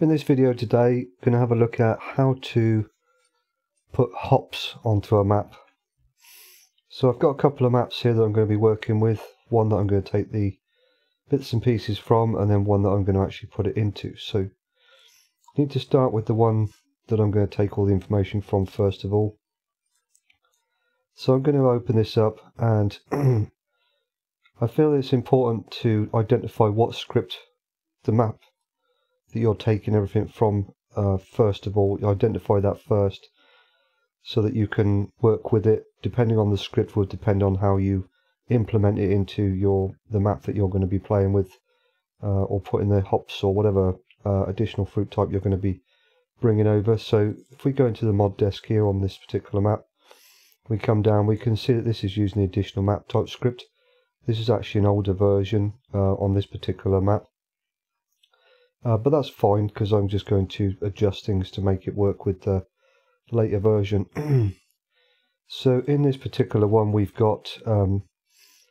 In this video today, we're going to have a look at how to put hops onto a map. So I've got a couple of maps here that I'm going to be working with. One that I'm going to take the bits and pieces from and then one that I'm going to actually put it into. So I need to start with the one that I'm going to take all the information from first of all. So I'm going to open this up and I feel it's important to identify what script the map that you're taking everything from uh, first of all identify that first so that you can work with it. Depending on the script will depend on how you implement it into your the map that you're going to be playing with uh, or putting the hops or whatever uh, additional fruit type you're going to be bringing over. So if we go into the mod desk here on this particular map we come down we can see that this is using the additional map type script. This is actually an older version uh, on this particular map uh, but that's fine because I'm just going to adjust things to make it work with the later version. so in this particular one we've got um,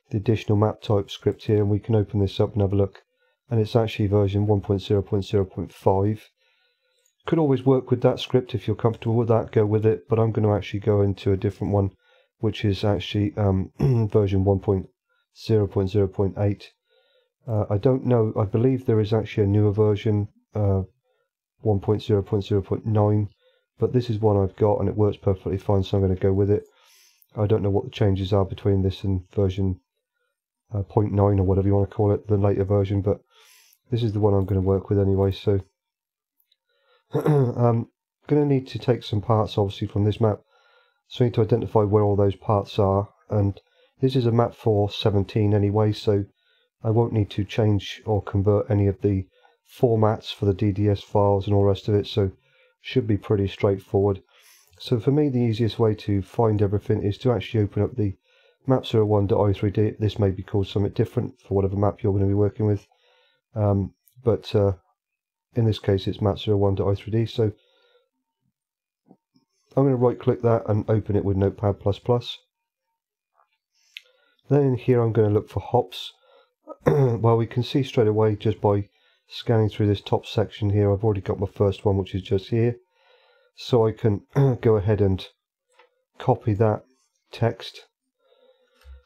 the additional map type script here and we can open this up and have a look. And it's actually version 1.0.0.5 could always work with that script if you're comfortable with that go with it but I'm going to actually go into a different one which is actually um, version 1.0.0.8 uh, I don't know, I believe there is actually a newer version, uh, 1.0.0.9, but this is one I've got and it works perfectly fine, so I'm going to go with it. I don't know what the changes are between this and version uh, 0.9 or whatever you want to call it, the later version, but this is the one I'm going to work with anyway, so I'm going to need to take some parts obviously from this map, so I need to identify where all those parts are, and this is a map for 17 anyway, so I won't need to change or convert any of the formats for the DDS files and all the rest of it, so should be pretty straightforward. So for me, the easiest way to find everything is to actually open up the map01.i3d. This may be called something different for whatever map you're going to be working with, um, but uh, in this case, it's map01.i3d. So I'm going to right click that and open it with Notepad++. Then here, I'm going to look for hops. well, we can see straight away just by scanning through this top section here, I've already got my first one, which is just here. So I can go ahead and copy that text.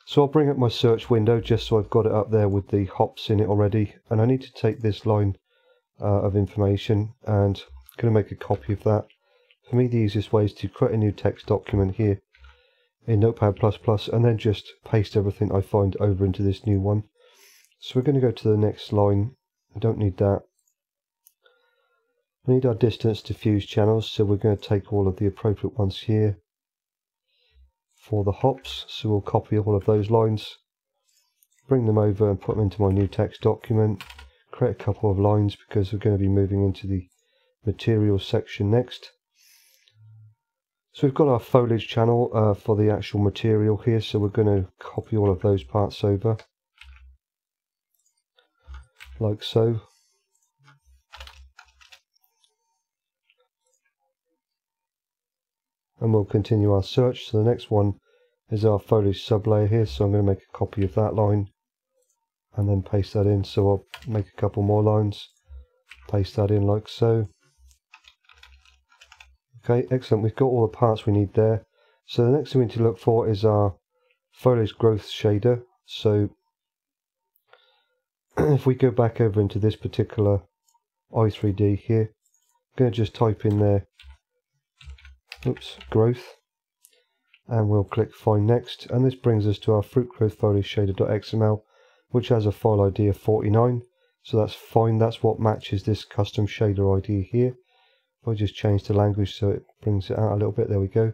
So I'll bring up my search window just so I've got it up there with the hops in it already. And I need to take this line uh, of information and I'm going to make a copy of that. For me, the easiest way is to create a new text document here in Notepad++ and then just paste everything I find over into this new one. So we're going to go to the next line. I don't need that. We need our distance diffuse channels, so we're going to take all of the appropriate ones here for the hops. So we'll copy all of those lines, bring them over and put them into my new text document, create a couple of lines because we're going to be moving into the materials section next. So we've got our foliage channel uh, for the actual material here, so we're going to copy all of those parts over like so. And we'll continue our search. So the next one is our foliage sublayer here. So I'm going to make a copy of that line and then paste that in. So I'll make a couple more lines, paste that in like so. Okay, excellent. We've got all the parts we need there. So the next thing we need to look for is our foliage growth shader. So if we go back over into this particular i3D here, I'm going to just type in there, oops, growth, and we'll click find next, and this brings us to our fruit growth foliage shader.xml, which has a file ID of 49, so that's fine, that's what matches this custom shader ID here. If I just change the language so it brings it out a little bit, there we go,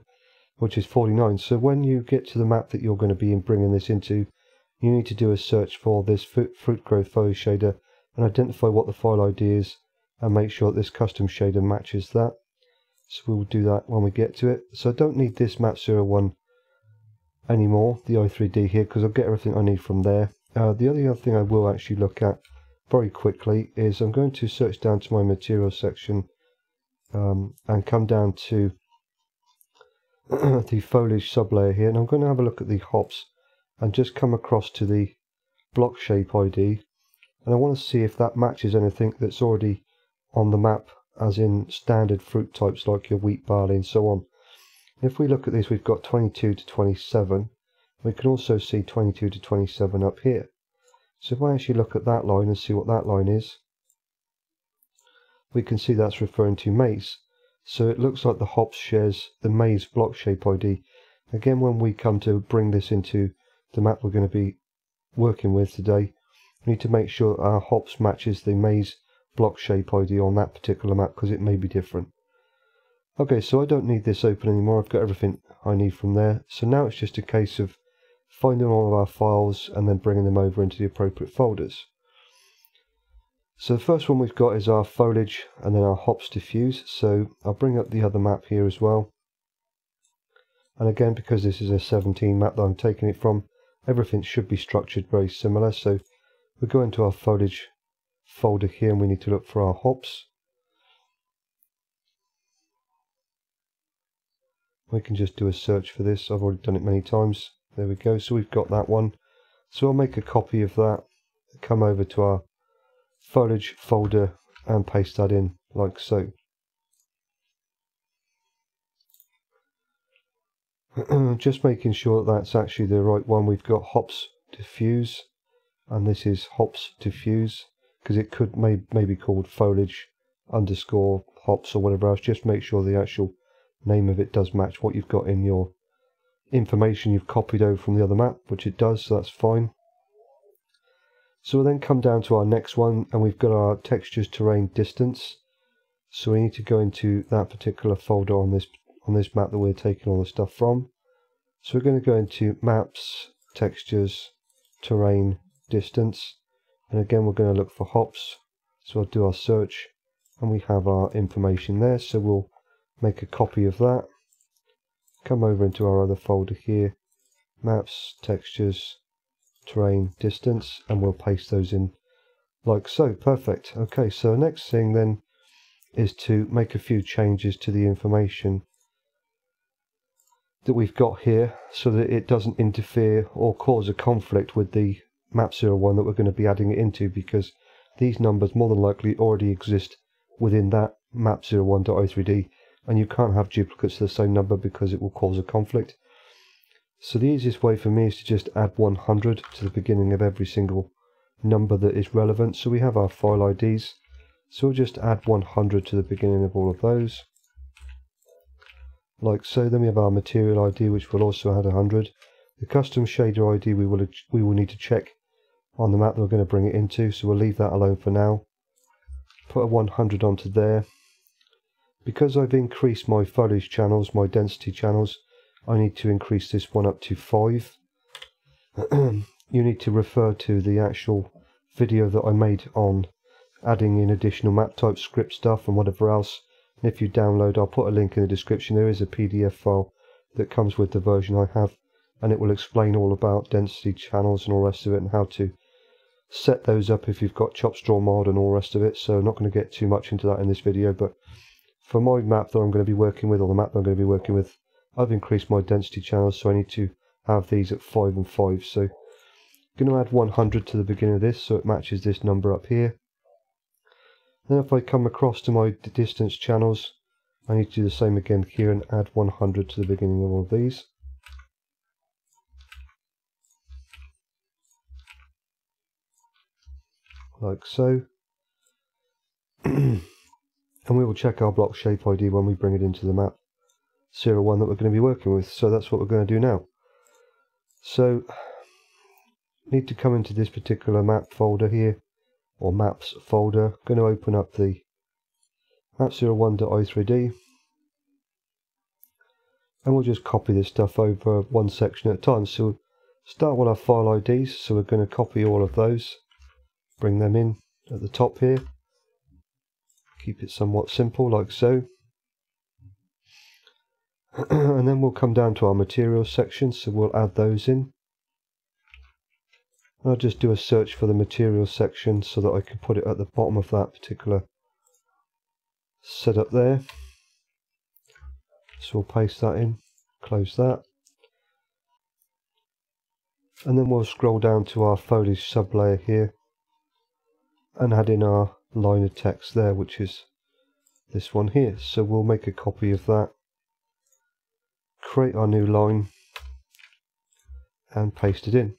which is 49. So when you get to the map that you're going to be in bringing this into, you need to do a search for this fruit growth foliage shader and identify what the file ID is and make sure this custom shader matches that. So we'll do that when we get to it. So I don't need this map 01 anymore, the i3D here, because I'll get everything I need from there. Uh, the other thing I will actually look at very quickly is I'm going to search down to my material section um, and come down to the foliage sublayer here and I'm going to have a look at the hops and just come across to the block shape ID and I want to see if that matches anything that's already on the map as in standard fruit types like your wheat, barley and so on. If we look at this, we've got 22 to 27. We can also see 22 to 27 up here. So if I actually look at that line and see what that line is, we can see that's referring to maize. So it looks like the hops shares the maize block shape ID. Again, when we come to bring this into the map we're going to be working with today, we need to make sure our hops matches the maize block shape ID on that particular map because it may be different. Okay, so I don't need this open anymore. I've got everything I need from there. So now it's just a case of finding all of our files and then bringing them over into the appropriate folders. So the first one we've got is our foliage and then our hops diffuse. So I'll bring up the other map here as well. And again, because this is a 17 map that I'm taking it from, everything should be structured very similar. So we go into our foliage folder here and we need to look for our hops. We can just do a search for this. I've already done it many times. There we go. So we've got that one. So I'll make a copy of that, come over to our foliage folder and paste that in like so. Just making sure that that's actually the right one. We've got hops diffuse and this is hops diffuse because it could may, may be called foliage underscore hops or whatever else. Just make sure the actual name of it does match what you've got in your information you've copied over from the other map, which it does, so that's fine. So we'll then come down to our next one, and we've got our textures, terrain, distance. So we need to go into that particular folder on this on this map that we're taking all the stuff from. So we're going to go into maps, textures, terrain, distance, and again we're going to look for hops. So I'll do our search, and we have our information there. So we'll make a copy of that come over into our other folder here maps textures terrain distance and we'll paste those in like so perfect okay so next thing then is to make a few changes to the information that we've got here so that it doesn't interfere or cause a conflict with the map 01 that we're going to be adding it into because these numbers more than likely already exist within that map 01.i3d and you can't have duplicates of the same number because it will cause a conflict. So the easiest way for me is to just add 100 to the beginning of every single number that is relevant. So we have our file IDs. So we'll just add 100 to the beginning of all of those. Like so. Then we have our material ID which will also add 100. The custom shader ID we will, we will need to check on the map that we're going to bring it into. So we'll leave that alone for now. Put a 100 onto there. Because I've increased my foliage channels, my density channels, I need to increase this one up to 5. you need to refer to the actual video that I made on adding in additional map type script stuff and whatever else. If you download, I'll put a link in the description. There is a PDF file that comes with the version I have and it will explain all about density channels and all the rest of it and how to set those up if you've got chop straw mod and all the rest of it. So I'm not going to get too much into that in this video, but for my map that I'm going to be working with, or the map that I'm going to be working with, I've increased my density channels, so I need to have these at 5 and 5. So I'm going to add 100 to the beginning of this, so it matches this number up here. Then if I come across to my distance channels, I need to do the same again here and add 100 to the beginning of all of these. Like so. and we will check our block shape ID when we bring it into the map 01 that we're going to be working with so that's what we're going to do now so need to come into this particular map folder here or maps folder. Going to open up the map01.i3d and we'll just copy this stuff over one section at a time. So start with our file IDs so we're going to copy all of those bring them in at the top here. Keep it somewhat simple like so. And then we'll come down to our materials section. So we'll add those in I'll just do a search for the materials section so that I can put it at the bottom of that particular setup there so we'll paste that in close that and then we'll scroll down to our foliage sublayer here and add in our line of text there, which is this one here. So we'll make a copy of that, create our new line, and paste it in.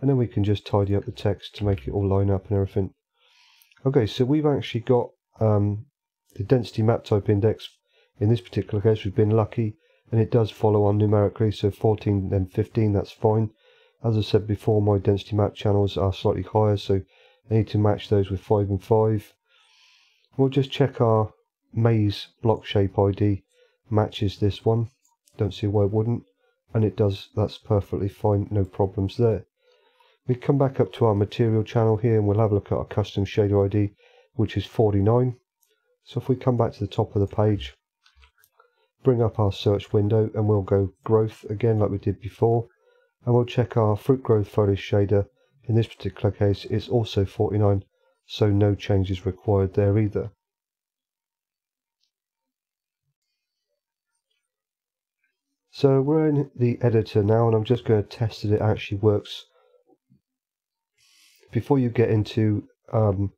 And then we can just tidy up the text to make it all line up and everything. Okay, so we've actually got um, the density map type index. In this particular case, we've been lucky, and it does follow on numerically, so 14 and 15, that's fine. As I said before, my density map channels are slightly higher, so I need to match those with 5 and 5. We'll just check our maize block shape ID matches this one. Don't see why it wouldn't. And it does, that's perfectly fine, no problems there. We come back up to our material channel here and we'll have a look at our custom shader ID, which is 49. So if we come back to the top of the page, bring up our search window and we'll go growth again like we did before. And we'll check our fruit growth foliage shader. In this particular case, it's also 49, so no changes required there either. So we're in the editor now and I'm just going to test that it actually works before you get into um,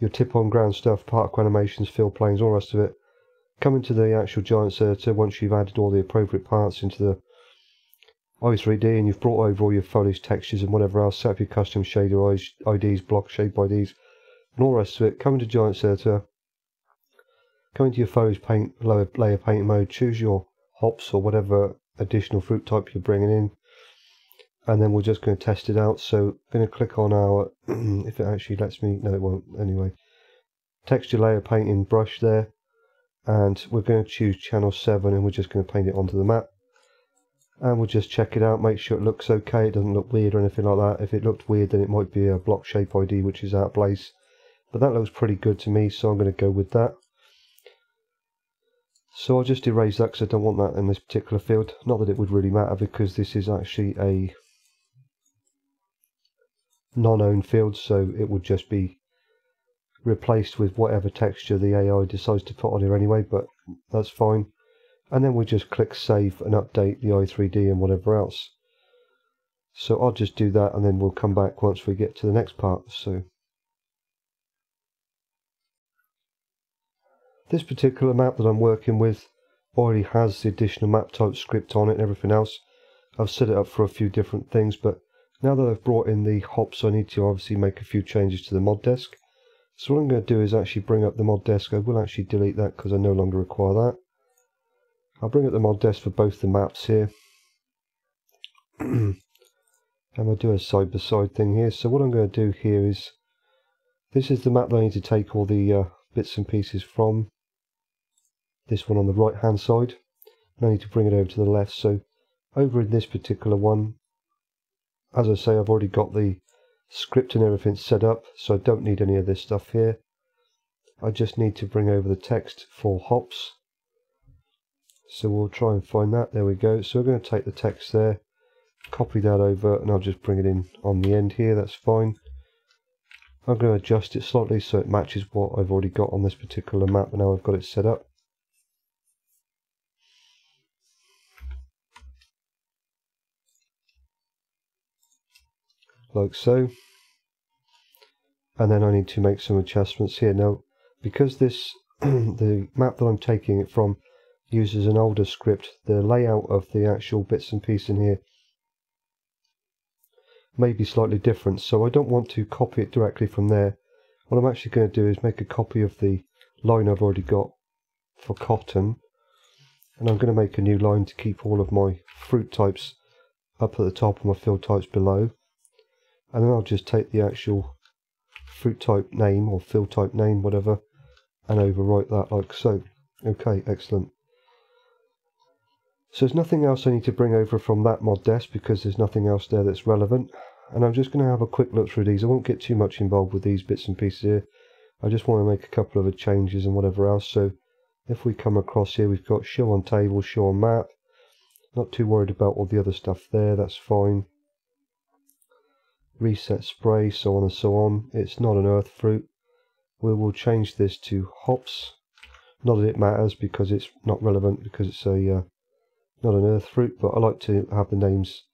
your tip on ground stuff, particle animations, fill planes, all the rest of it, come into the actual giant editor once you've added all the appropriate parts into the i3D and you've brought over all your foliage textures and whatever else, set up your custom shader IDs, block shape IDs, and all the rest of it. Come into Giant editor, come into your foliage paint, lower layer paint mode, choose your hops or whatever additional fruit type you're bringing in and then we're just going to test it out. So I'm going to click on our if it actually lets me no it won't anyway. Texture layer painting brush there and we're going to choose channel 7 and we're just going to paint it onto the map. And we'll just check it out make sure it looks okay it doesn't look weird or anything like that. If it looked weird then it might be a block shape ID which is out of place. But that looks pretty good to me so I'm going to go with that. So I'll just erase that because I don't want that in this particular field. Not that it would really matter because this is actually a non-owned field so it would just be replaced with whatever texture the AI decides to put on here anyway but that's fine. And then we just click save and update the i3D and whatever else. So I'll just do that and then we'll come back once we get to the next part so. This particular map that I'm working with already has the additional map type script on it and everything else. I've set it up for a few different things but now that I've brought in the hops, I need to obviously make a few changes to the mod desk. So what I'm going to do is actually bring up the mod desk. I will actually delete that because I no longer require that. I'll bring up the mod desk for both the maps here. and I'll do a side-by-side -side thing here. So what I'm going to do here is, this is the map that I need to take all the uh, bits and pieces from. This one on the right hand side. And I need to bring it over to the left. So over in this particular one, as I say, I've already got the script and everything set up, so I don't need any of this stuff here. I just need to bring over the text for hops. So we'll try and find that. There we go. So we're going to take the text there, copy that over, and I'll just bring it in on the end here. That's fine. I'm going to adjust it slightly so it matches what I've already got on this particular map now I've got it set up. Like so. And then I need to make some adjustments here. Now because this the map that I'm taking it from uses an older script the layout of the actual bits and pieces in here may be slightly different. So I don't want to copy it directly from there. What I'm actually going to do is make a copy of the line I've already got for cotton. And I'm going to make a new line to keep all of my fruit types up at the top and my field types below and then I'll just take the actual fruit type name or fill type name whatever and overwrite that like so. Okay excellent. So there's nothing else I need to bring over from that mod desk because there's nothing else there that's relevant. And I'm just going to have a quick look through these. I won't get too much involved with these bits and pieces here. I just want to make a couple of changes and whatever else. So if we come across here we've got show on table show on map. Not too worried about all the other stuff there that's fine reset spray, so on and so on. It's not an earth fruit. We will change this to hops. Not that it matters because it's not relevant because it's a uh, not an earth fruit, but I like to have the names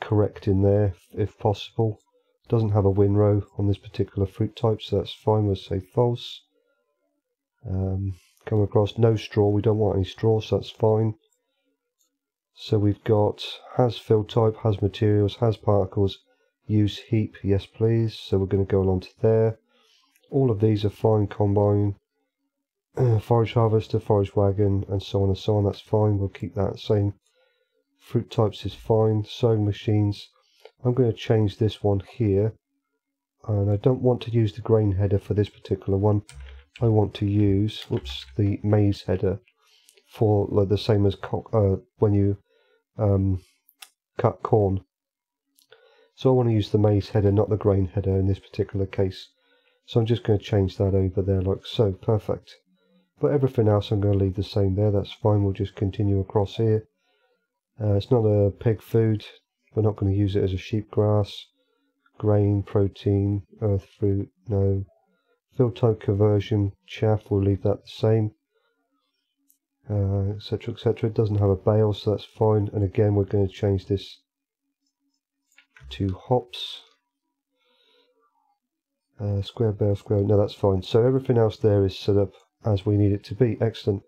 correct in there if possible. It doesn't have a windrow on this particular fruit type, so that's fine. We'll say false. Um, come across no straw, we don't want any straw, so that's fine. So we've got has fill type, has materials, has particles, use heap, yes please. So we're going to go along to there. All of these are fine combine, forage harvester, forage wagon, and so on and so on. That's fine, we'll keep that same. Fruit types is fine, Sowing machines. I'm going to change this one here. And I don't want to use the grain header for this particular one. I want to use, whoops, the maize header for like the same as uh, when you um, cut corn. So I want to use the maize header, not the grain header in this particular case. So I'm just going to change that over there like so. Perfect. But everything else I'm going to leave the same there. That's fine. We'll just continue across here. Uh, it's not a pig food. We're not going to use it as a sheep grass. Grain, protein, earth fruit, no. Fill type conversion, chaff, we'll leave that the same etc uh, etc it doesn't have a bale so that's fine and again we're going to change this to hops. Uh, square bale square. No that's fine. So everything else there is set up as we need it to be. Excellent.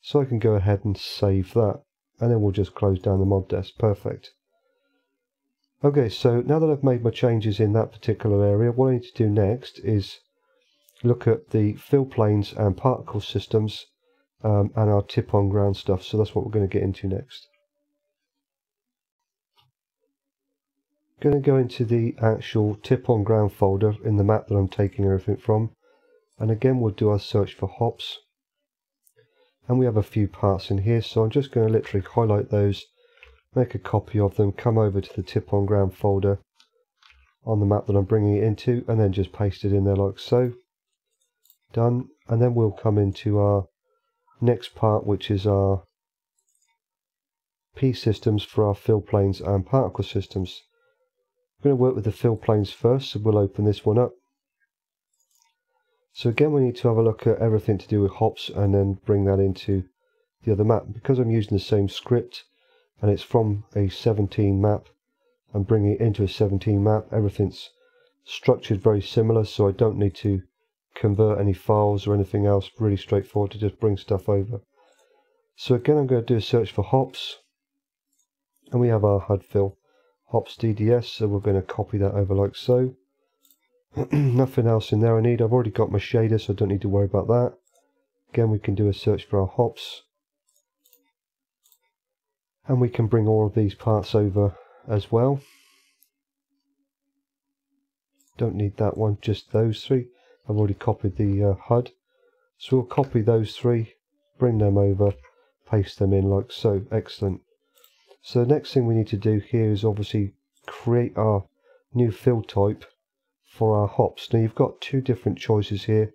So I can go ahead and save that and then we'll just close down the mod desk. Perfect. Okay so now that I've made my changes in that particular area what I need to do next is look at the fill planes and particle systems um, and our tip on ground stuff. So that's what we're going to get into next. Going to go into the actual tip on ground folder in the map that I'm taking everything from. And again, we'll do our search for hops. And we have a few parts in here, so I'm just going to literally highlight those, make a copy of them, come over to the tip on ground folder on the map that I'm bringing it into, and then just paste it in there like so. Done. And then we'll come into our next part which is our P systems for our fill planes and particle systems. I'm going to work with the fill planes first, so we'll open this one up. So again we need to have a look at everything to do with hops and then bring that into the other map. Because I'm using the same script and it's from a 17 map, I'm bringing it into a 17 map, everything's structured very similar so I don't need to convert any files or anything else. Really straightforward to just bring stuff over. So again, I'm going to do a search for hops. And we have our HUD fill hops DDS. So we're going to copy that over like so. Nothing else in there I need. I've already got my shader, so I don't need to worry about that. Again, we can do a search for our hops. And we can bring all of these parts over as well. Don't need that one, just those three. I've already copied the uh, HUD. So we'll copy those three, bring them over, paste them in like so. Excellent. So the next thing we need to do here is obviously create our new fill type for our hops. Now you've got two different choices here.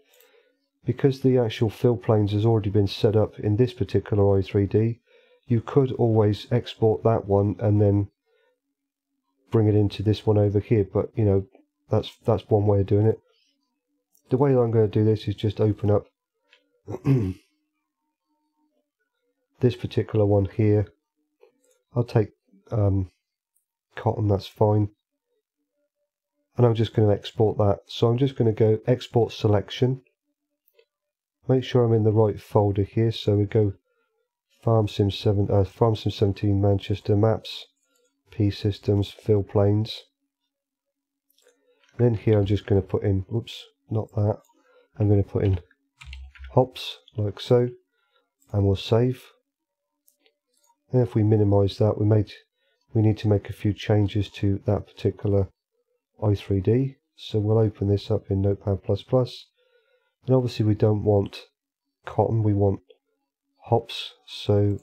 Because the actual fill planes has already been set up in this particular i3D, you could always export that one and then bring it into this one over here. But you know, that's that's one way of doing it the way I'm going to do this is just open up this particular one here. I'll take um, cotton, that's fine. And I'm just going to export that. So I'm just going to go export selection. Make sure I'm in the right folder here. So we go Farm Sim 7, uh, Farm Sim 17 Manchester Maps, P Systems, Fill Planes. And then here I'm just going to put in, oops, not that. I'm going to put in hops like so and we'll save. And if we minimize that, we made we need to make a few changes to that particular i3D. So we'll open this up in Notepad++. And obviously we don't want cotton, we want hops. So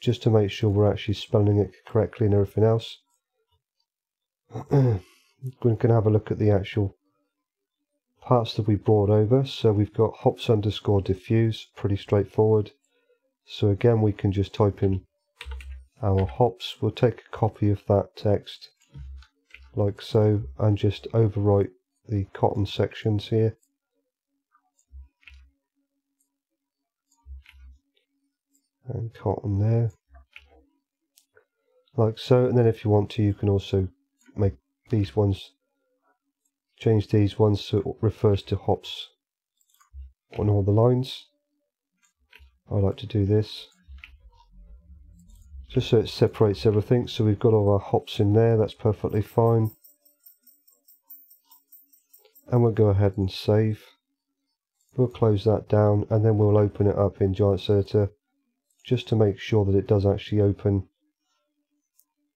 just to make sure we're actually spelling it correctly and everything else, we can have a look at the actual parts that we brought over. So we've got hops underscore diffuse, pretty straightforward. So again, we can just type in our hops. We'll take a copy of that text like so and just overwrite the cotton sections here. And cotton there. Like so, and then if you want to, you can also make these ones change these ones so it refers to hops on all the lines. I like to do this. Just so it separates everything. So we've got all our hops in there. That's perfectly fine. And we'll go ahead and save. We'll close that down and then we'll open it up in Giants Editor just to make sure that it does actually open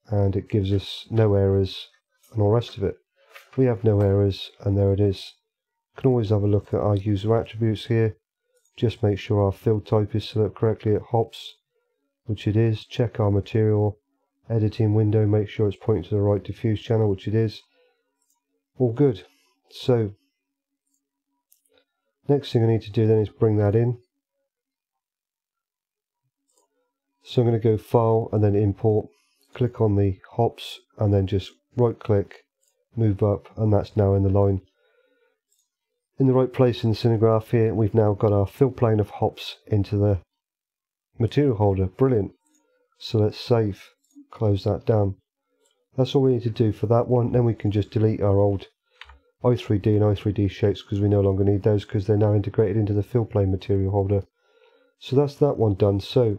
and it gives us no errors and all the rest of it we have no errors and there it is You can always have a look at our user attributes here just make sure our field type is set up correctly at hops which it is. Check our material editing window, make sure it's pointing to the right diffuse channel, which it is. All good. So, next thing I need to do then is bring that in. So I'm going to go File and then Import, click on the hops and then just right click, move up and that's now in the line. In the right place in the scenegraph here, we've now got our fill plane of hops into the material holder. Brilliant. So let's save, close that down. That's all we need to do for that one. Then we can just delete our old i3D and i3D shapes because we no longer need those because they're now integrated into the fill plane material holder. So that's that one done. So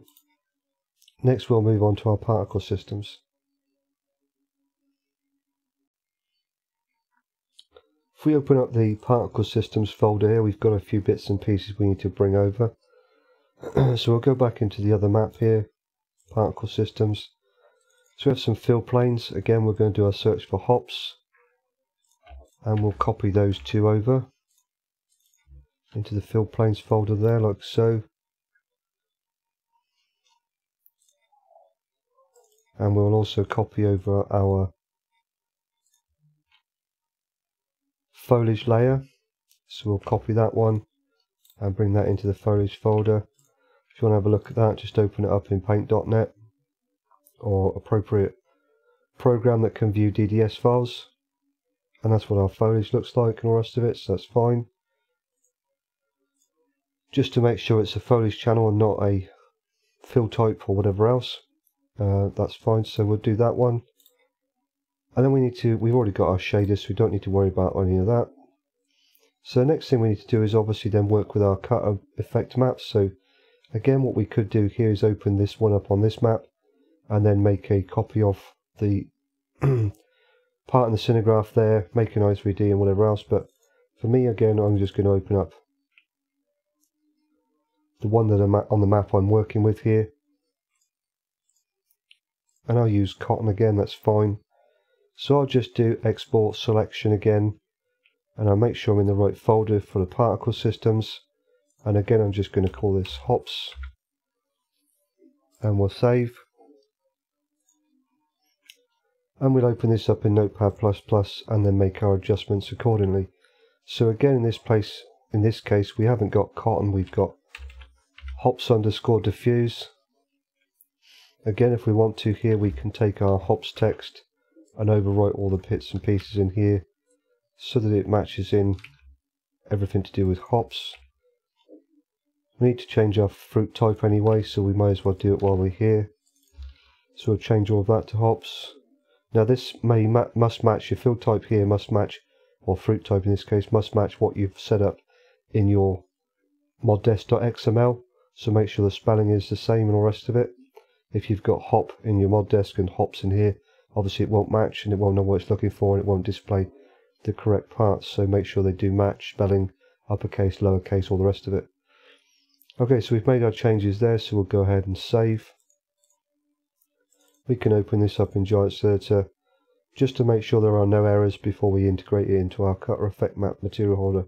next we'll move on to our particle systems. If we open up the particle systems folder here, we've got a few bits and pieces we need to bring over. so we'll go back into the other map here, particle systems. So we have some fill planes. Again, we're going to do our search for hops. And we'll copy those two over into the fill planes folder there, like so. And we'll also copy over our foliage layer. So we'll copy that one and bring that into the foliage folder. If you want to have a look at that, just open it up in paint.net or appropriate program that can view DDS files. And that's what our foliage looks like and all the rest of it, so that's fine. Just to make sure it's a foliage channel and not a fill type or whatever else. Uh, that's fine, so we'll do that one. And then we need to, we've already got our shaders, so we don't need to worry about any of that. So the next thing we need to do is obviously then work with our cut effect maps. So Again, what we could do here is open this one up on this map and then make a copy of the part in the scenegraph there, make an i3D and whatever else. But for me, again, I'm just going to open up the one that I'm on the map I'm working with here. And I'll use cotton again, that's fine. So I'll just do export selection again and I'll make sure I'm in the right folder for the particle systems. And again I'm just going to call this hops. And we'll save. And we'll open this up in notepad++ and then make our adjustments accordingly. So again in this place in this case we haven't got cotton we've got hops underscore diffuse. Again if we want to here we can take our hops text and overwrite all the bits and pieces in here so that it matches in everything to do with hops we need to change our fruit type anyway, so we might as well do it while we're here. So we'll change all of that to hops. Now this may ma must match, your field type here must match, or fruit type in this case, must match what you've set up in your modDesc.xml. So make sure the spelling is the same and all the rest of it. If you've got hop in your mod desk and hops in here, obviously it won't match and it won't know what it's looking for and it won't display the correct parts. So make sure they do match, spelling, uppercase, lowercase, all the rest of it. Okay, so we've made our changes there, so we'll go ahead and save. We can open this up in Giants Editor just to make sure there are no errors before we integrate it into our Cutter Effect Map material holder.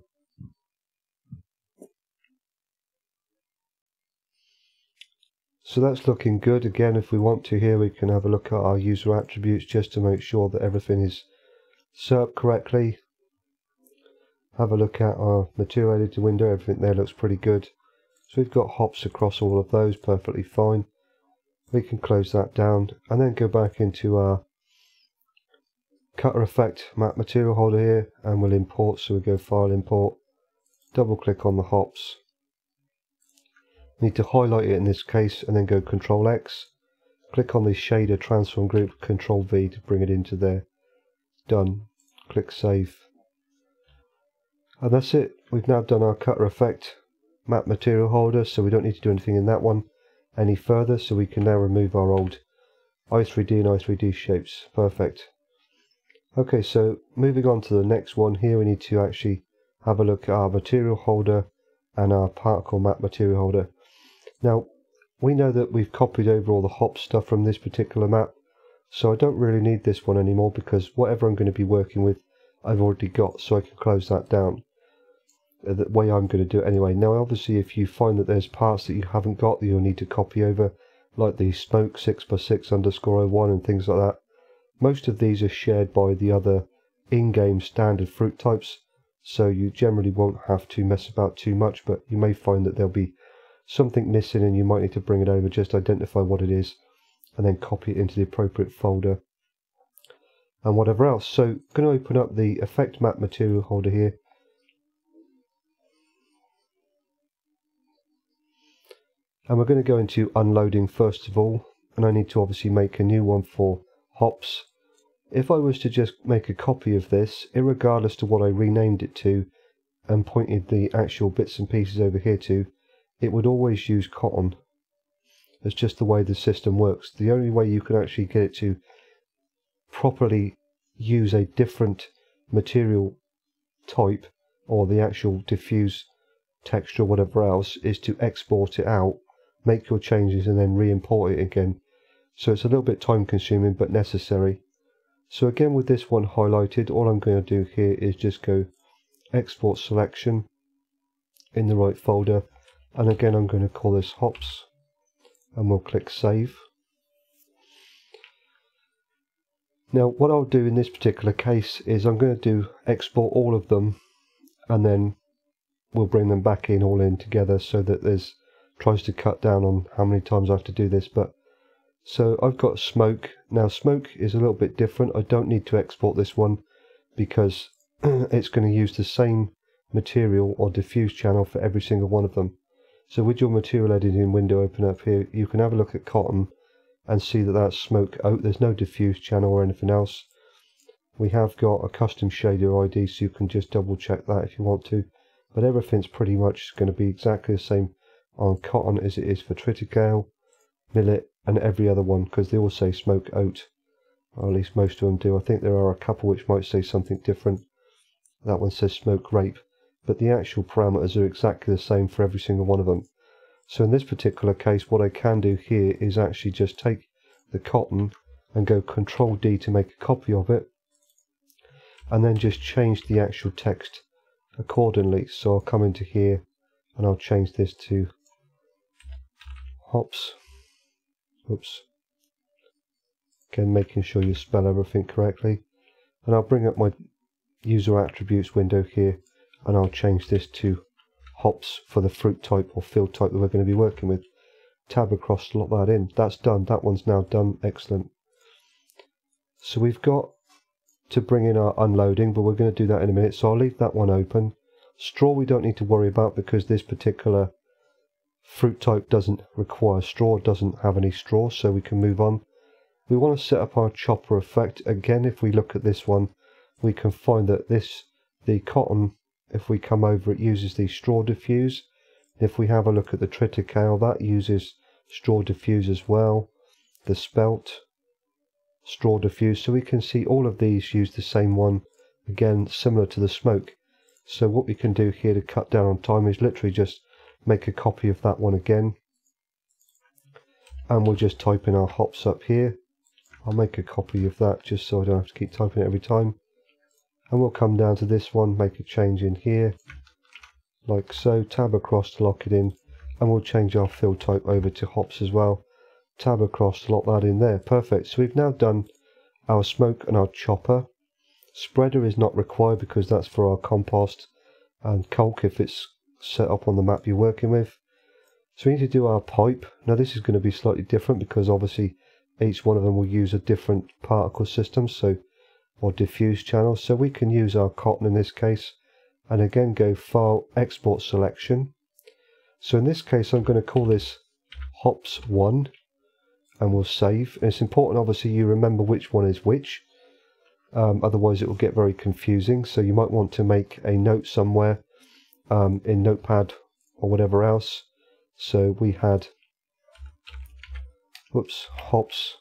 So that's looking good. Again, if we want to here, we can have a look at our user attributes just to make sure that everything is set up correctly. Have a look at our material editor window. Everything there looks pretty good. So we've got hops across all of those perfectly fine. We can close that down and then go back into our cutter effect map material holder here and we'll import. So we go file import, double click on the hops. Need to highlight it in this case and then go control X. Click on the shader transform group, control V to bring it into there. Done. Click save. And that's it. We've now done our cutter effect map material holder, so we don't need to do anything in that one any further, so we can now remove our old i3D and i3D shapes. Perfect. Okay, so moving on to the next one here, we need to actually have a look at our material holder and our particle map material holder. Now, we know that we've copied over all the hop stuff from this particular map, so I don't really need this one anymore because whatever I'm going to be working with, I've already got, so I can close that down uh, the way I'm going to do it anyway. Now, obviously, if you find that there's parts that you haven't got that you'll need to copy over, like the smoke 6x6 underscore 01 and things like that, most of these are shared by the other in-game standard fruit types, so you generally won't have to mess about too much, but you may find that there'll be something missing and you might need to bring it over, just identify what it is, and then copy it into the appropriate folder and whatever else. So I'm going to open up the effect map material holder here. And we're going to go into unloading first of all, and I need to obviously make a new one for hops if I was to just make a copy of this, regardless to what I renamed it to, and pointed the actual bits and pieces over here to, it would always use cotton. It's just the way the system works. The only way you can actually get it to properly use a different material type or the actual diffuse texture whatever else is to export it out, make your changes and then re-import it again. So it's a little bit time consuming but necessary. So again with this one highlighted, all I'm going to do here is just go export selection in the right folder and again I'm going to call this hops and we'll click save. Now what I'll do in this particular case is I'm going to do export all of them and then we'll bring them back in all in together so that there's tries to cut down on how many times I have to do this but so I've got smoke. Now smoke is a little bit different. I don't need to export this one because it's going to use the same material or diffuse channel for every single one of them. So with your material editing window open up here, you can have a look at cotton and see that that's smoke out. There's no diffuse channel or anything else. We have got a custom shader ID so you can just double check that if you want to. But everything's pretty much going to be exactly the same on cotton as it is for triticale, millet and every other one because they all say smoke oat or at least most of them do I think there are a couple which might say something different that one says smoke rape but the actual parameters are exactly the same for every single one of them so in this particular case what I can do here is actually just take the cotton and go control D to make a copy of it and then just change the actual text accordingly so I'll come into here and I'll change this to hops Oops. Again, making sure you spell everything correctly. And I'll bring up my user attributes window here and I'll change this to hops for the fruit type or field type that we're going to be working with. Tab across lock that in. That's done. That one's now done. Excellent. So we've got to bring in our unloading, but we're going to do that in a minute. So I'll leave that one open. Straw we don't need to worry about because this particular Fruit type doesn't require straw, doesn't have any straw, so we can move on. We want to set up our chopper effect. Again, if we look at this one, we can find that this, the cotton, if we come over, it uses the straw diffuse. If we have a look at the triticale, that uses straw diffuse as well. The spelt, straw diffuse. So we can see all of these use the same one. Again, similar to the smoke. So what we can do here to cut down on time is literally just make a copy of that one again and we'll just type in our hops up here I'll make a copy of that just so I don't have to keep typing it every time and we'll come down to this one make a change in here. Like so tab across to lock it in. And we'll change our fill type over to hops as well. Tab across to lock that in there. Perfect. So we've now done our smoke and our chopper. Spreader is not required because that's for our compost and caulk if it's set up on the map you're working with. So we need to do our pipe. Now this is going to be slightly different because obviously each one of them will use a different particle system. So or diffuse channel. So we can use our cotton in this case and again go file export selection. So in this case I'm going to call this hops 1 and we'll save. And it's important obviously you remember which one is which Um, otherwise, it will get very confusing. So you might want to make a note somewhere um, in Notepad or whatever else. So we had, whoops, hops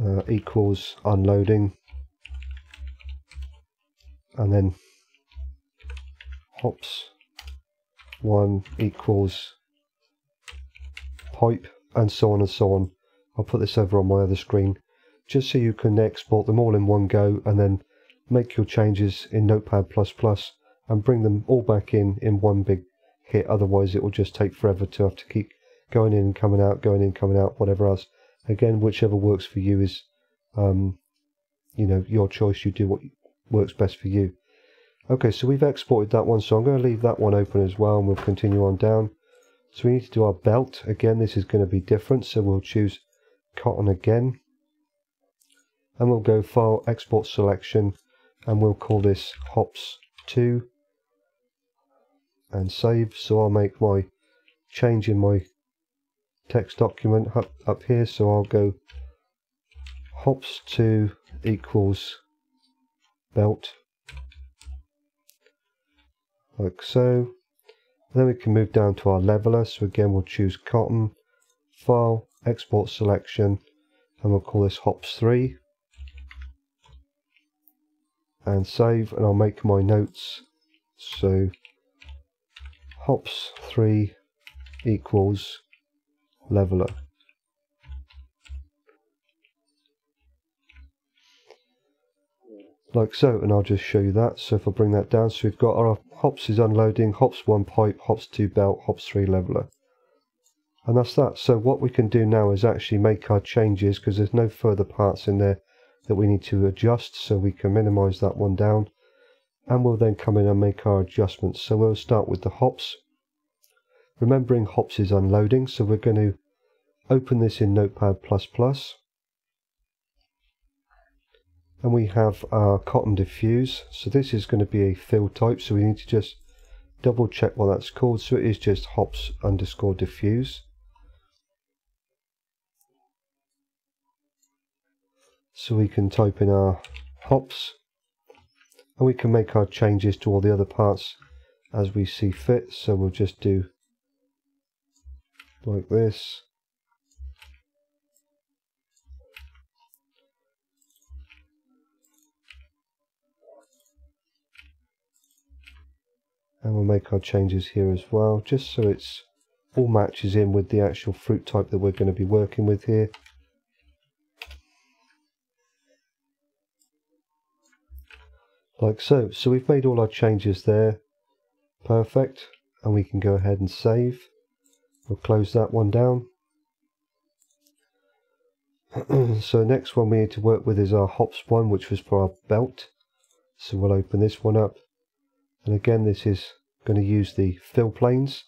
uh, equals unloading, and then hops 1 equals pipe, and so on and so on. I'll put this over on my other screen just so you can export them all in one go and then make your changes in Notepad++ and bring them all back in in one big hit. Otherwise, it will just take forever to have to keep going in and coming out, going in, coming out, whatever else. Again, whichever works for you is, um, you know, your choice. You do what works best for you. Okay, so we've exported that one, so I'm going to leave that one open as well, and we'll continue on down. So we need to do our belt. Again, this is going to be different, so we'll choose cotton again and we'll go file export selection and we'll call this hops 2 and save so I'll make my change in my text document up, up here so I'll go hops 2 equals belt. Like so. Then we can move down to our leveler. So again we'll choose cotton file export selection and we'll call this hops 3 and save and I'll make my notes. So hops 3 equals leveler like so and I'll just show you that. So if I bring that down so we've got our hops is unloading hops 1 pipe hops 2 belt hops 3 leveler. And that's that. So what we can do now is actually make our changes because there's no further parts in there that we need to adjust so we can minimize that one down. And we'll then come in and make our adjustments. So we'll start with the hops. Remembering hops is unloading so we're going to open this in notepad++ and we have our cotton diffuse. So this is going to be a fill type. So we need to just double check what that's called. So it is just hops underscore diffuse. So we can type in our hops. And we can make our changes to all the other parts as we see fit. So we'll just do like this and we'll make our changes here as well just so it's all matches in with the actual fruit type that we're going to be working with here like so. So we've made all our changes there. Perfect. And we can go ahead and save. We'll close that one down. so next one we need to work with is our hops one, which was for our belt. So we'll open this one up. And again, this is going to use the fill planes.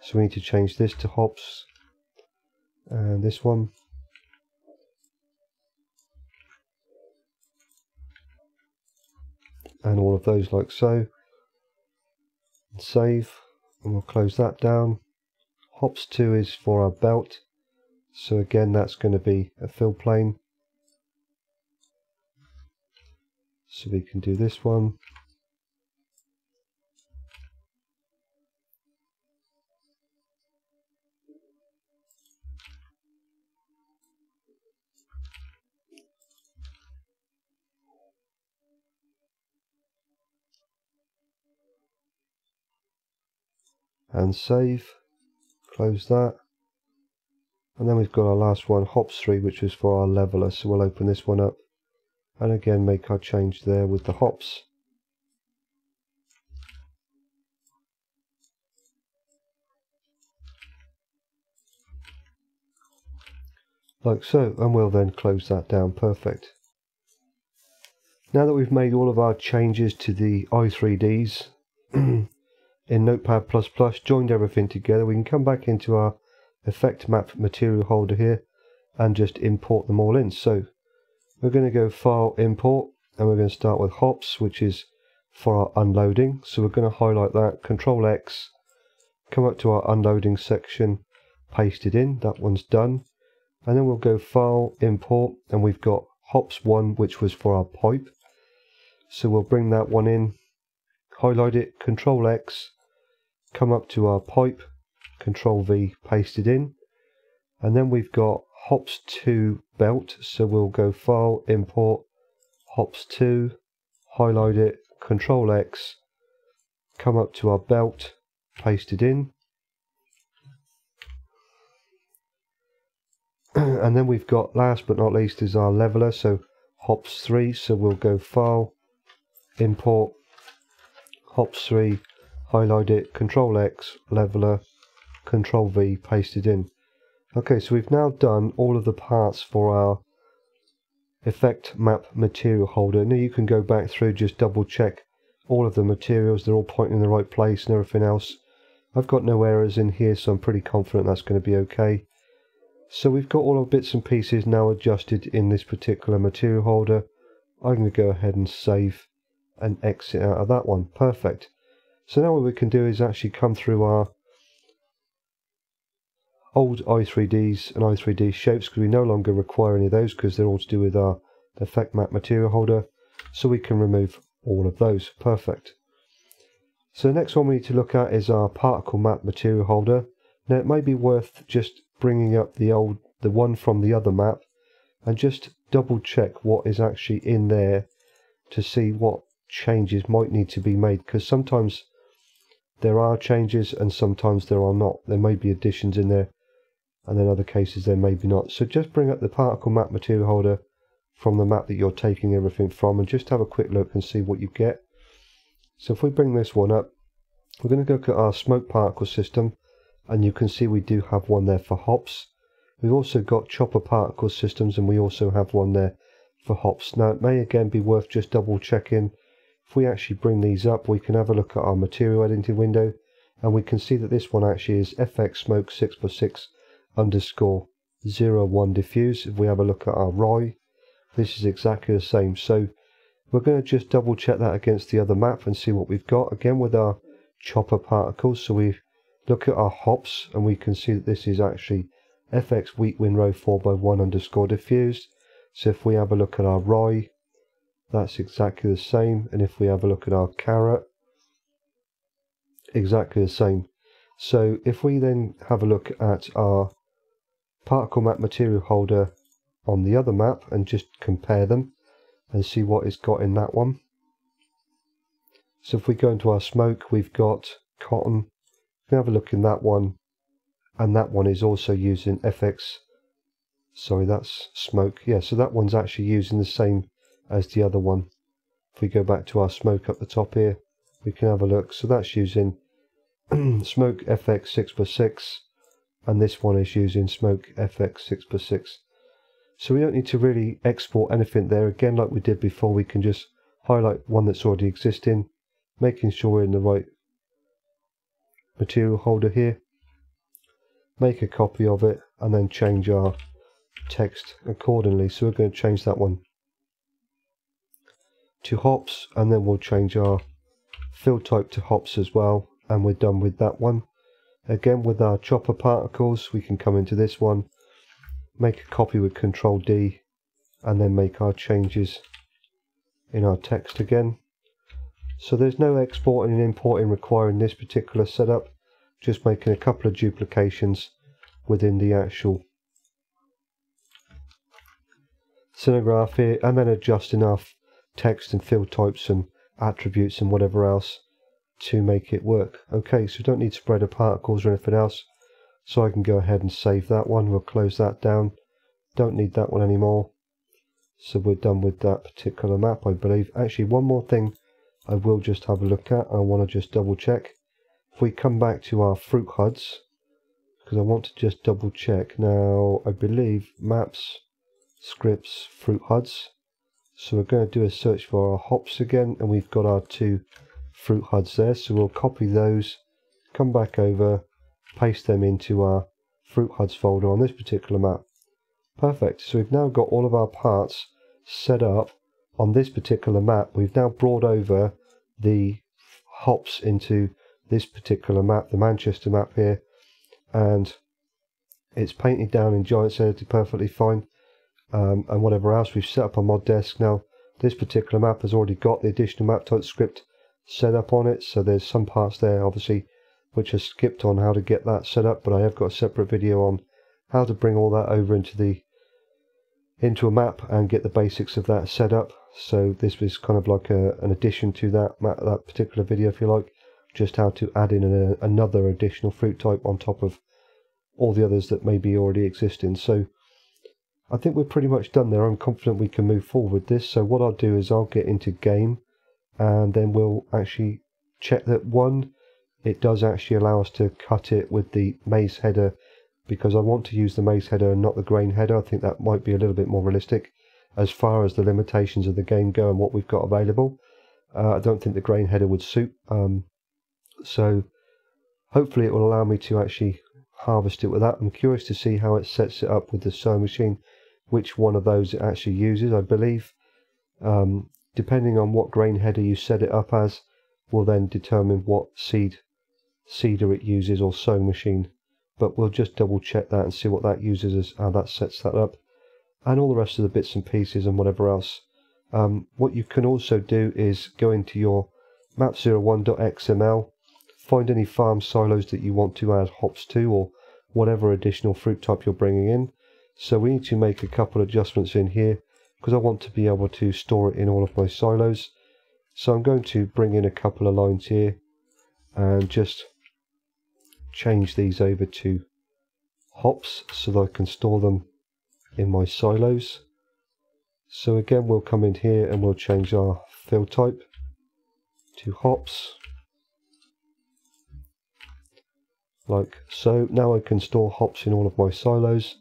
So we need to change this to hops. And this one and all of those like so. And save, and we'll close that down. Hops 2 is for our belt, so again that's going to be a fill plane. So we can do this one. And save. Close that. And then we've got our last one hops 3 which is for our leveler. So we'll open this one up and again make our change there with the hops. Like so and we'll then close that down. Perfect. Now that we've made all of our changes to the i3ds in Notepad++, joined everything together, we can come back into our effect map material holder here and just import them all in. So we're going to go File, Import, and we're going to start with hops, which is for our unloading. So we're going to highlight that, Control X, come up to our unloading section, paste it in, that one's done. And then we'll go File, Import, and we've got hops 1 which was for our pipe. So we'll bring that one in, highlight it, control X, come up to our pipe, control V, paste it in. And then we've got hops 2 belt, so we'll go file, import, hops 2, highlight it, control X, come up to our belt, paste it in. and then we've got last but not least is our leveler so hops 3 so we'll go file import hops 3 highlight it control X leveler control V paste it in okay so we've now done all of the parts for our effect map material holder now you can go back through just double check all of the materials they're all pointing in the right place and everything else I've got no errors in here so I'm pretty confident that's going to be okay so we've got all our bits and pieces now adjusted in this particular material holder. I'm going to go ahead and save and exit out of that one. Perfect. So now what we can do is actually come through our old i3ds and i3d shapes because we no longer require any of those because they're all to do with our effect map material holder. So we can remove all of those. Perfect. So the next one we need to look at is our particle map material holder. Now it may be worth just bringing up the old the one from the other map and just double check what is actually in there to see what changes might need to be made because sometimes there are changes and sometimes there are not there may be additions in there and in other cases there may be not so just bring up the particle map material holder from the map that you're taking everything from and just have a quick look and see what you get so if we bring this one up we're going to look at our smoke particle system and you can see we do have one there for hops. We've also got chopper particle systems and we also have one there for hops. Now it may again be worth just double checking. If we actually bring these up we can have a look at our material editing window and we can see that this one actually is FX smoke 6x6 underscore 01 diffuse. If we have a look at our ROI this is exactly the same. So we're going to just double check that against the other map and see what we've got again with our chopper particles. So we've look at our hops and we can see that this is actually fx weak windrow 4 by 1 underscore diffused. So if we have a look at our ROI, that's exactly the same. And if we have a look at our carrot exactly the same. So if we then have a look at our particle map material holder on the other map and just compare them and see what it's got in that one. So if we go into our smoke, we've got cotton, we have a look in that one, and that one is also using FX. Sorry, that's smoke. Yeah, so that one's actually using the same as the other one. If we go back to our smoke up the top here, we can have a look. So that's using smoke FX 6x6, and this one is using smoke FX 6x6. So we don't need to really export anything there. Again, like we did before, we can just highlight one that's already existing, making sure we're in the right material holder here make a copy of it and then change our text accordingly so we're going to change that one to hops and then we'll change our fill type to hops as well and we're done with that one. Again with our chopper particles we can come into this one make a copy with control D and then make our changes in our text again. So there's no exporting and importing required in this particular setup, just making a couple of duplications within the actual scenegraph here and then adjusting our text and field types and attributes and whatever else to make it work. Okay, so we don't need spreader particles or anything else. So I can go ahead and save that one. We'll close that down. Don't need that one anymore. So we're done with that particular map, I believe. Actually, one more thing I will just have a look at. I want to just double check. If we come back to our fruit HUDs, because I want to just double check. Now, I believe maps, scripts, fruit HUDs. So we're going to do a search for our hops again, and we've got our two fruit HUDs there. So we'll copy those, come back over, paste them into our fruit HUDs folder on this particular map. Perfect. So we've now got all of our parts set up on this particular map, we've now brought over the hops into this particular map, the Manchester map here, and it's painted down in Giants Editor perfectly fine. Um, and whatever else we've set up on modDesc. Now, this particular map has already got the additional map type script set up on it, so there's some parts there, obviously, which are skipped on how to get that set up, but I have got a separate video on how to bring all that over into the into a map and get the basics of that set up. So this was kind of like a, an addition to that map, that particular video, if you like, just how to add in a, another additional fruit type on top of all the others that may be already existing. So I think we're pretty much done there. I'm confident we can move forward with this. So what I'll do is I'll get into game and then we'll actually check that one, it does actually allow us to cut it with the maize header because I want to use the maize header and not the grain header. I think that might be a little bit more realistic as far as the limitations of the game go and what we've got available. Uh, I don't think the grain header would suit. Um, so hopefully it will allow me to actually harvest it with that. I'm curious to see how it sets it up with the sowing machine, which one of those it actually uses. I believe. Um, depending on what grain header you set it up as will then determine what seed seeder it uses or sowing machine. But we'll just double check that and see what that uses as how that sets that up and all the rest of the bits and pieces and whatever else. Um, what you can also do is go into your map01.xml find any farm silos that you want to add hops to or whatever additional fruit type you're bringing in so we need to make a couple adjustments in here because I want to be able to store it in all of my silos so I'm going to bring in a couple of lines here and just change these over to hops so that I can store them in my silos. So again we'll come in here and we'll change our field type to hops like so. Now I can store hops in all of my silos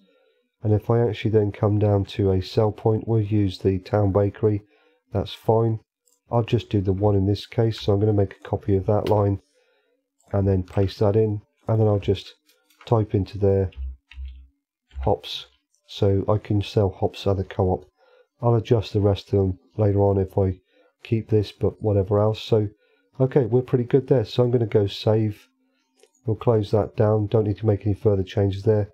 and if I actually then come down to a sell point we'll use the town bakery. That's fine. I'll just do the one in this case. So I'm going to make a copy of that line and then paste that in. And then I'll just type into there hops. So I can sell hops at the co-op. I'll adjust the rest of them later on if I keep this but whatever else. So okay we're pretty good there. So I'm going to go save. We'll close that down. Don't need to make any further changes there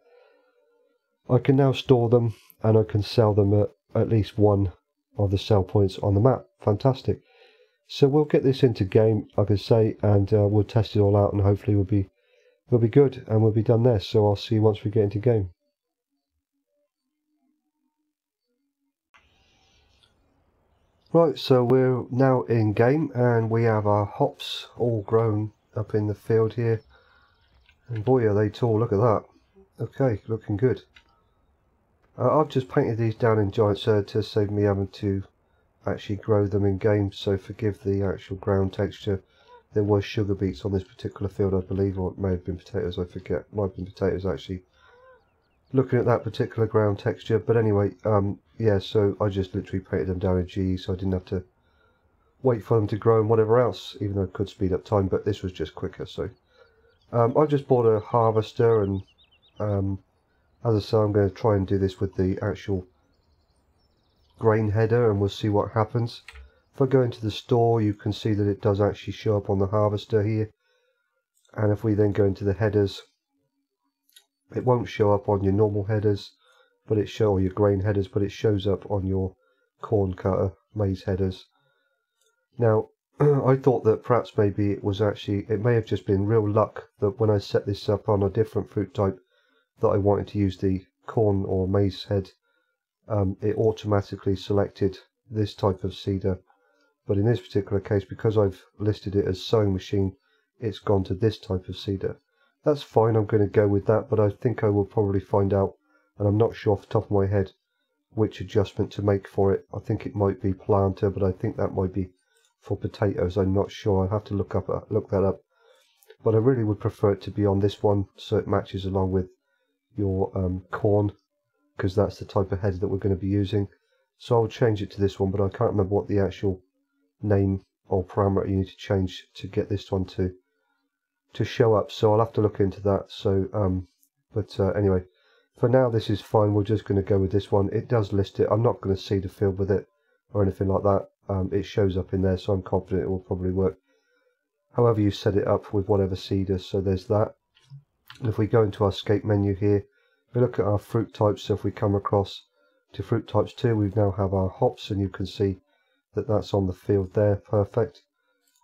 I can now store them and I can sell them at at least one of the sell points on the map fantastic so we'll get this into game I say and uh, we'll test it all out and hopefully we'll be we'll be good and we'll be done there. So I'll see you once we get into game. Right, so we're now in game and we have our hops all grown up in the field here. And boy are they tall, look at that. Okay, looking good. Uh, I've just painted these down in Giant Surd to save me having to actually grow them in game, so forgive the actual ground texture there was sugar beets on this particular field, I believe, or it may have been potatoes, I forget. Might have been potatoes, actually. Looking at that particular ground texture, but anyway, um, yeah, so I just literally painted them down in G, so I didn't have to wait for them to grow and whatever else, even though it could speed up time, but this was just quicker, so. Um, I just bought a harvester, and um, as I say, I'm going to try and do this with the actual grain header, and we'll see what happens. If I go into the store, you can see that it does actually show up on the harvester here. And if we then go into the headers, it won't show up on your normal headers, but it show your grain headers, but it shows up on your corn cutter maize headers. Now, I thought that perhaps maybe it was actually, it may have just been real luck that when I set this up on a different fruit type, that I wanted to use the corn or maize head, um, it automatically selected this type of seeder but in this particular case, because I've listed it as sowing machine, it's gone to this type of seeder. That's fine, I'm going to go with that, but I think I will probably find out, and I'm not sure off the top of my head, which adjustment to make for it. I think it might be planter, but I think that might be for potatoes. I'm not sure. I'll have to look up uh, look that up. But I really would prefer it to be on this one, so it matches along with your um, corn, because that's the type of head that we're going to be using. So I'll change it to this one, but I can't remember what the actual name or parameter you need to change to get this one to to show up. So I'll have to look into that. So um but uh, anyway for now this is fine. We're just going to go with this one. It does list it. I'm not going to seed the field with it or anything like that. Um, it shows up in there so I'm confident it will probably work. However you set it up with whatever seeder so there's that if we go into our escape menu here we look at our fruit types so if we come across to fruit types 2 we now have our hops and you can see that that's on the field there perfect.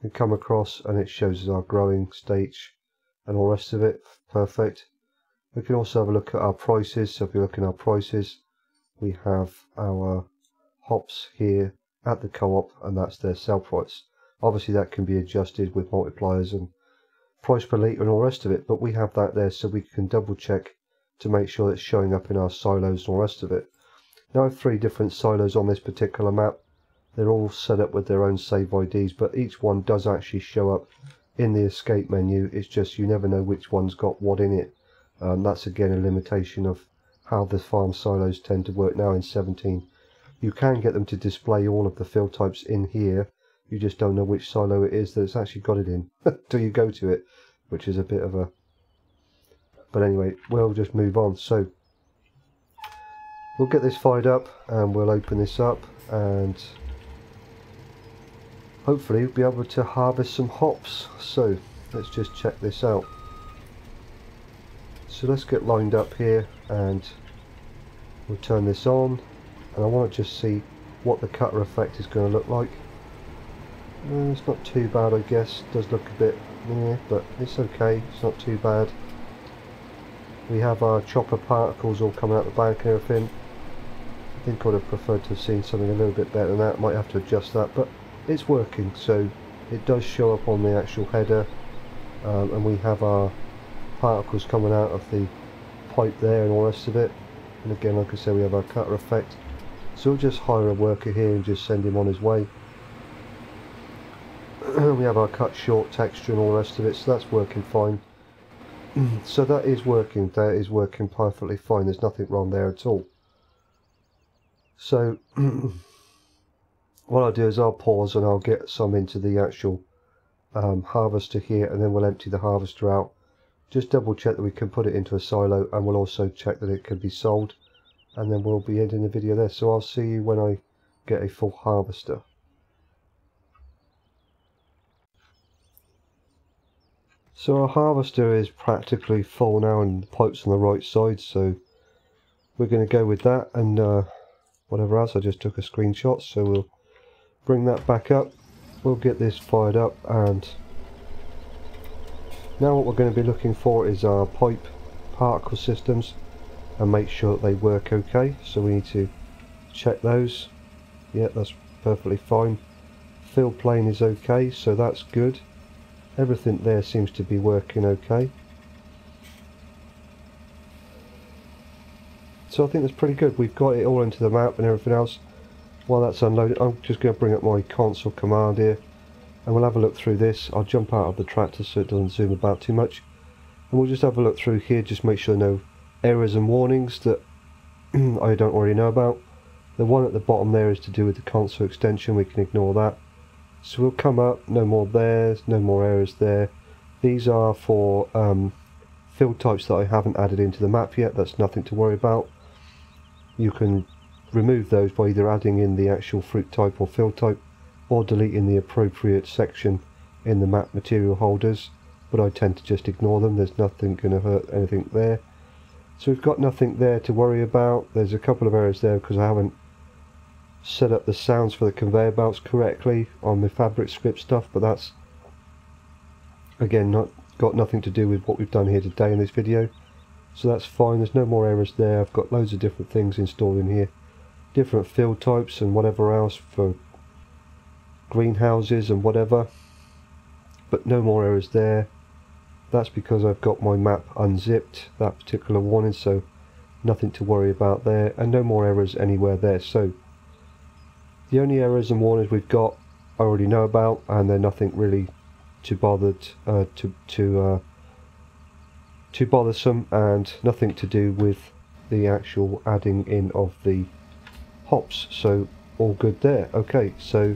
We come across and it shows us our growing stage and all the rest of it perfect. We can also have a look at our prices so if you look at our prices we have our hops here at the co-op and that's their sell price. Obviously that can be adjusted with multipliers and price per litre and all the rest of it but we have that there so we can double check to make sure it's showing up in our silos and all the rest of it now I have three different silos on this particular map. They're all set up with their own save IDs, but each one does actually show up in the escape menu. It's just you never know which one's got what in it. Um, that's again a limitation of how the farm silos tend to work now in 17. You can get them to display all of the field types in here. You just don't know which silo it is that it's actually got it in till you go to it, which is a bit of a... But anyway, we'll just move on. So We'll get this fired up and we'll open this up and hopefully we'll be able to harvest some hops. So let's just check this out. So let's get lined up here and we'll turn this on and I want to just see what the cutter effect is going to look like. It's not too bad I guess, it does look a bit yeah, but it's okay, it's not too bad. We have our chopper particles all coming out the back and everything I think I would have preferred to have seen something a little bit better than that. Might have to adjust that, but it's working. So it does show up on the actual header, um, and we have our particles coming out of the pipe there and all the rest of it. And again, like I said, we have our cutter effect. So we'll just hire a worker here and just send him on his way. We have our cut short texture and all the rest of it, so that's working fine. so that is working, that is working perfectly fine, there's nothing wrong there at all. So what I'll do is I'll pause and I'll get some into the actual um, harvester here and then we'll empty the harvester out. Just double check that we can put it into a silo and we'll also check that it can be sold and then we'll be ending the video there. So I'll see you when I get a full harvester. So our harvester is practically full now and the pipe's on the right side so we're going to go with that and uh, whatever else I just took a screenshot so we'll bring that back up. We'll get this fired up and now what we're going to be looking for is our pipe particle systems and make sure that they work okay. So we need to check those. Yeah that's perfectly fine. Fill plane is okay so that's good everything there seems to be working okay So I think that's pretty good. We've got it all into the map and everything else. While that's unloaded, I'm just going to bring up my console command here. And we'll have a look through this. I'll jump out of the tractor so it doesn't zoom about too much. And we'll just have a look through here, just make sure no errors and warnings that I don't already know about. The one at the bottom there is to do with the console extension, we can ignore that. So we'll come up, no more there, no more errors there. These are for um, field types that I haven't added into the map yet, that's nothing to worry about. You can remove those by either adding in the actual fruit type or field type or deleting the appropriate section in the map material holders but I tend to just ignore them. There's nothing going to hurt anything there. So we've got nothing there to worry about. There's a couple of errors there because I haven't set up the sounds for the conveyor belts correctly on the fabric script stuff but that's again not got nothing to do with what we've done here today in this video. So that's fine. There's no more errors there. I've got loads of different things installed in here. Different field types and whatever else for greenhouses and whatever. But no more errors there. That's because I've got my map unzipped that particular warning so nothing to worry about there. And no more errors anywhere there. So the only errors and warnings we've got I already know about and they're nothing really too bothered uh, to, to uh, too bothersome and nothing to do with the actual adding in of the hops. So all good there. Okay so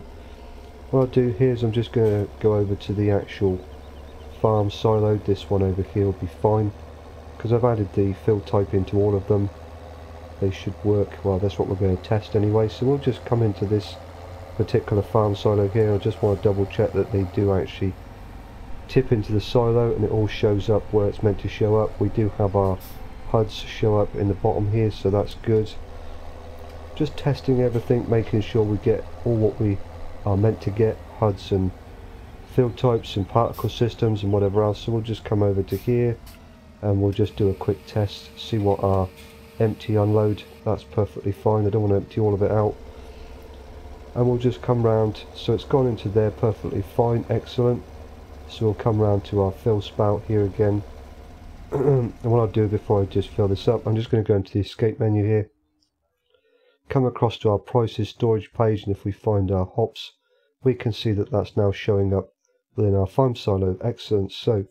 what I'll do here is I'm just going to go over to the actual farm silo. This one over here will be fine because I've added the fill type into all of them they should work well that's what we're going to test anyway so we'll just come into this particular farm silo here I just want to double check that they do actually tip into the silo and it all shows up where it's meant to show up. We do have our HUDs show up in the bottom here so that's good. just testing everything making sure we get all what we are meant to get HUDs and field types and particle systems and whatever else so we'll just come over to here and we'll just do a quick test see what our empty unload. That's perfectly fine. I don't want to empty all of it out. And we'll just come round. So it's gone into there perfectly fine. Excellent. So we'll come round to our fill spout here again. And what I'll do before I just fill this up I'm just going to go into the escape menu here. Come across to our prices storage page and if we find our hops we can see that that's now showing up within our farm silo. Excellent. So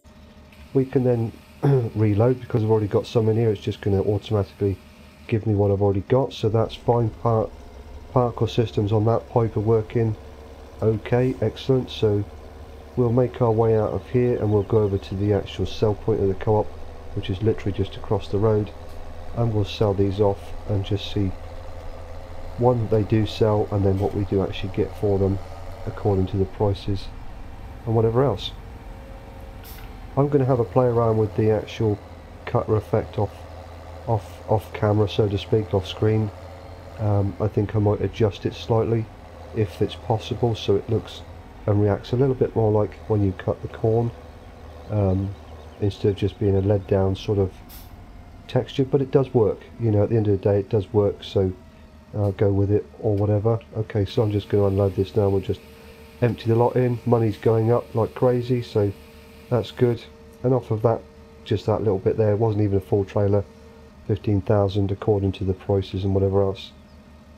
we can then reload because I've already got some in here it's just going to automatically give me what I've already got so that's fine. Part particle systems on that pipe are working okay excellent so we'll make our way out of here and we'll go over to the actual sell point of the co-op which is literally just across the road and we'll sell these off and just see one they do sell and then what we do actually get for them according to the prices and whatever else I'm going to have a play around with the actual cutter effect off off off camera so to speak off screen. Um, I think I might adjust it slightly if it's possible so it looks and reacts a little bit more like when you cut the corn um, instead of just being a lead down sort of texture but it does work. You know at the end of the day it does work so uh, go with it or whatever. Okay so I'm just going to unload this now we'll just empty the lot in. Money's going up like crazy so that's good. And off of that just that little bit there wasn't even a full trailer. 15,000 according to the prices and whatever else.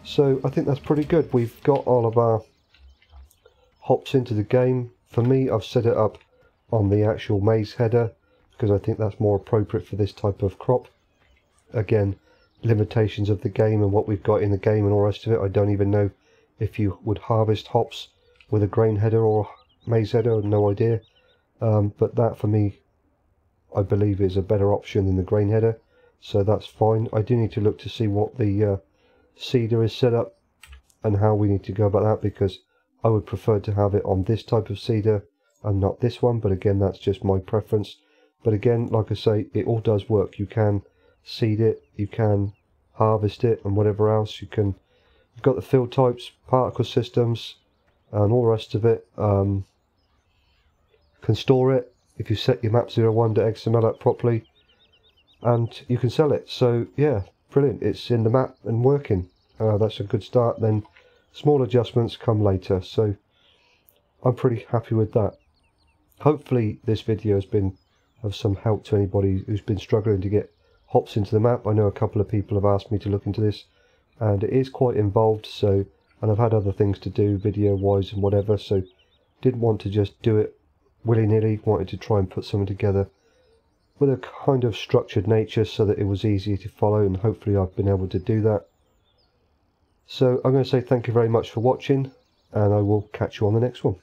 So I think that's pretty good. We've got all of our hops into the game. For me I've set it up on the actual maize header because I think that's more appropriate for this type of crop. Again limitations of the game and what we've got in the game and all the rest of it I don't even know if you would harvest hops with a grain header or maize header no idea um, but that for me I believe is a better option than the grain header so that's fine. I do need to look to see what the uh, seeder is set up and how we need to go about that because I would prefer to have it on this type of seeder and not this one. But again that's just my preference. But again like I say it all does work. You can seed it you can harvest it and whatever else. You can you've got the field types particle systems and all the rest of it. Um, can store it if you set your map01.xml up properly. And you can sell it. So yeah brilliant. It's in the map and working. Uh, that's a good start. Then small adjustments come later. So I'm pretty happy with that. Hopefully this video has been of some help to anybody who's been struggling to get hops into the map. I know a couple of people have asked me to look into this and it is quite involved so and I've had other things to do video wise and whatever so didn't want to just do it willy-nilly wanted to try and put something together with a kind of structured nature so that it was easy to follow and hopefully I've been able to do that. So I'm going to say thank you very much for watching and I will catch you on the next one